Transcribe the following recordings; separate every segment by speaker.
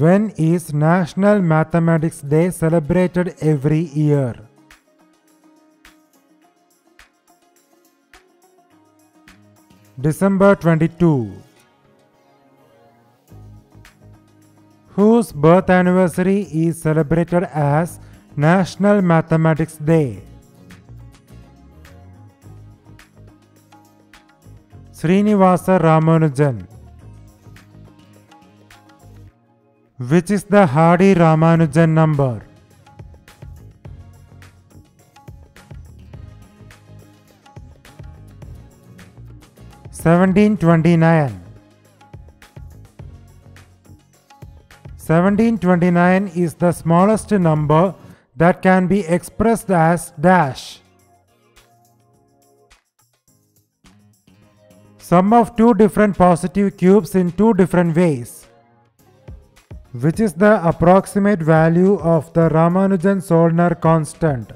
Speaker 1: When is National Mathematics Day celebrated every year? December 22. Whose birth anniversary is celebrated as National Mathematics Day? Srinivasa Ramanujan. Which is the Hardy Ramanujan number? Seventeen twenty nine. 1729 is the smallest number that can be expressed as dash. Sum of two different positive cubes in two different ways. Which is the approximate value of the Ramanujan-Soldner constant?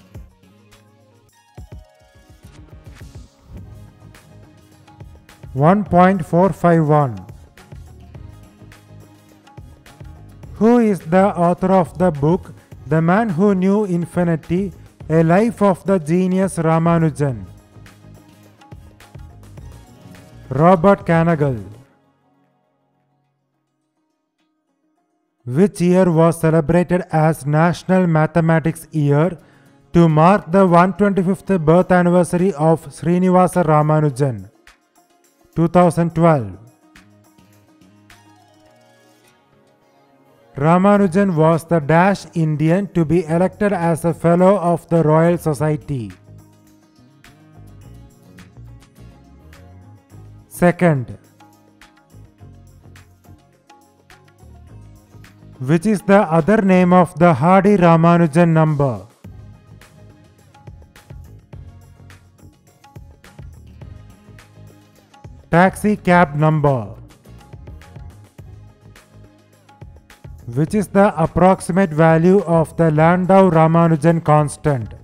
Speaker 1: One point four five one. Who is the author of the book The Man Who Knew Infinity, A Life of the Genius Ramanujan? Robert Kanigel. Which year was celebrated as National Mathematics Year to mark the 125th birth anniversary of Srinivasa Ramanujan? 2012. Ramanujan was the Dash Indian to be elected as a Fellow of the Royal Society. Second, which is the other name of the Hardy Ramanujan number? Taxi cab number. Which is the approximate value of the Landau Ramanujan constant?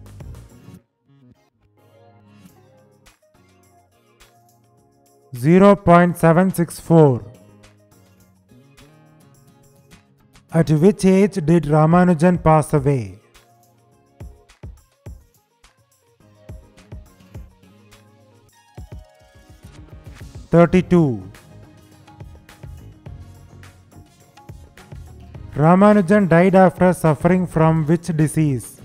Speaker 1: Zero point seven six four. At which age did Ramanujan pass away? Thirty-two. Ramanujan died after suffering from which disease?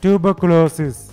Speaker 1: Tuberculosis.